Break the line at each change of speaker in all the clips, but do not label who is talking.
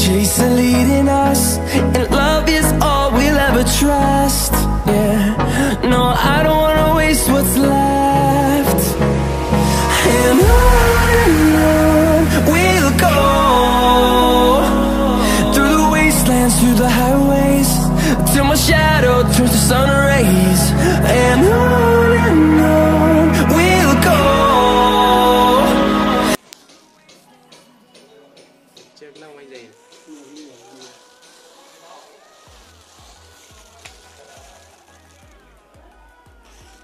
chasing leading us.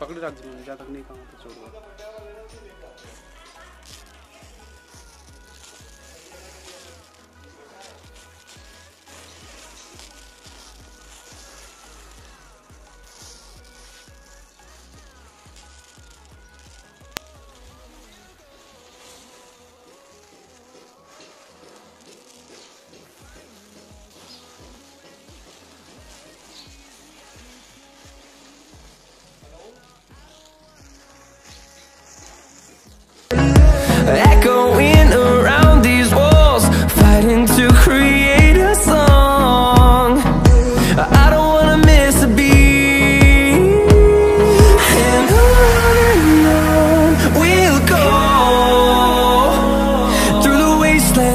पकड़ रख दूँ तक नहीं खाऊँ तो
छोड़ूँगा।